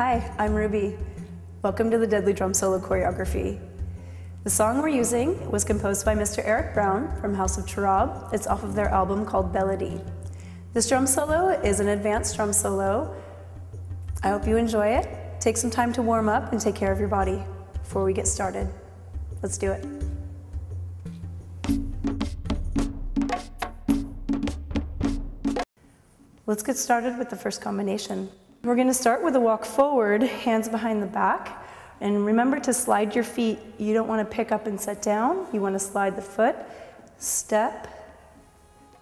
Hi, I'm Ruby. Welcome to the Deadly Drum Solo Choreography. The song we're using was composed by Mr. Erik Brown from House of Tarab. It's off of their album called Bellady. This drum solo is an advanced drum solo. I hope you enjoy it. Take some time to warm up and take care of your body before we get started. Let's do it. Let's get started with the first combination. We're going to start with a walk forward, hands behind the back. And remember to slide your feet. You don't want to pick up and set down. You want to slide the foot. Step,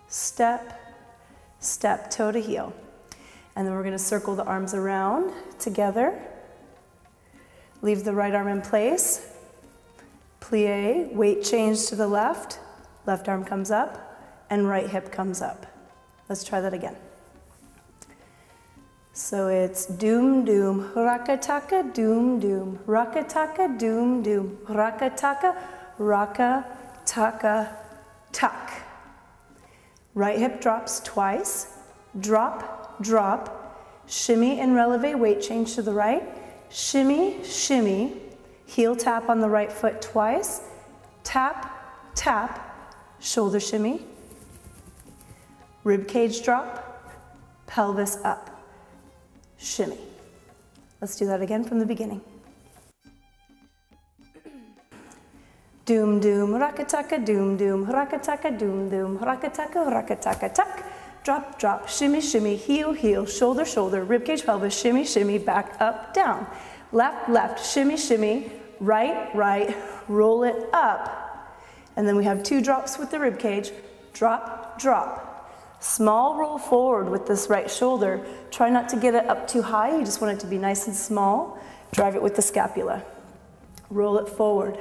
step, step, toe to heel. And then we're going to circle the arms around together. Leave the right arm in place. Plie, weight change to the left. Left arm comes up and right hip comes up. Let's try that again. So it's doom doom, rakataka doom doom, rakataka doom doom, rakataka, raka, taka, tuck. Right hip drops twice, drop, drop, shimmy and releve, weight change to the right, shimmy, shimmy, heel tap on the right foot twice, tap, tap, shoulder shimmy, rib cage drop, pelvis up shimmy. Let's do that again from the beginning. Doom doom, rakataka doom doom, rakataka doom doom, rakataka rakataka tuck. Drop, drop, shimmy, shimmy, heel, heel, shoulder, shoulder, ribcage, pelvis, shimmy, shimmy, back, up, down. Left, left, shimmy, shimmy, right, right, roll it up. And then we have two drops with the ribcage. Drop, drop, Small roll forward with this right shoulder. Try not to get it up too high. You just want it to be nice and small. Drive it with the scapula. Roll it forward.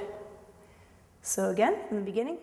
So again, in the beginning.